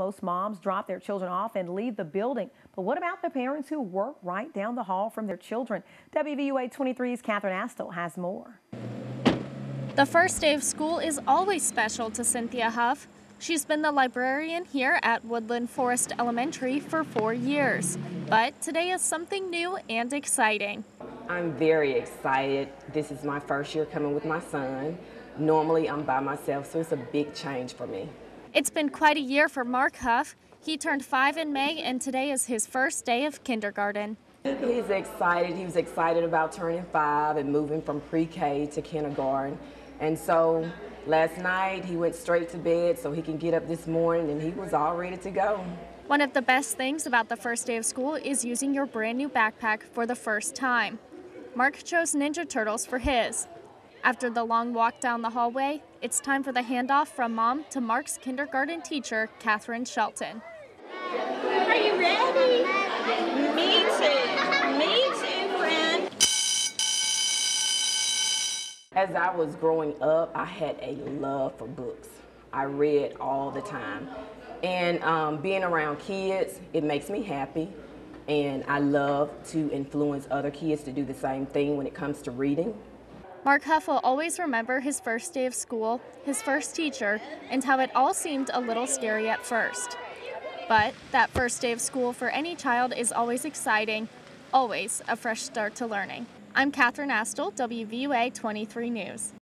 Most moms drop their children off and leave the building. But what about the parents who work right down the hall from their children? WVUA 23's Catherine Astle has more. The first day of school is always special to Cynthia Huff. She's been the librarian here at Woodland Forest Elementary for four years. But today is something new and exciting. I'm very excited. This is my first year coming with my son. Normally I'm by myself, so it's a big change for me. It's been quite a year for Mark Huff. He turned five in May, and today is his first day of kindergarten. He's excited. He was excited about turning five and moving from pre-K to kindergarten. And so last night he went straight to bed so he can get up this morning and he was all ready to go. One of the best things about the first day of school is using your brand new backpack for the first time. Mark chose Ninja Turtles for his. After the long walk down the hallway, it's time for the handoff from mom to Mark's kindergarten teacher, Katherine Shelton. Are you ready? Me too. Me too, friend. As I was growing up, I had a love for books. I read all the time. And um, being around kids, it makes me happy. And I love to influence other kids to do the same thing when it comes to reading. Mark Huff will always remember his first day of school, his first teacher, and how it all seemed a little scary at first. But that first day of school for any child is always exciting, always a fresh start to learning. I'm Catherine Astle, WVUA 23 News.